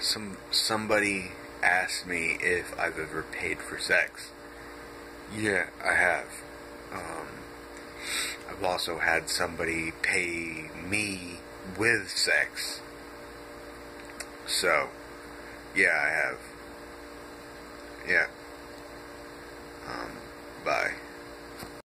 some somebody asked me if I've ever paid for sex. Yeah, I have. Um, I've also had somebody pay me with sex. So, yeah, I have. Yeah.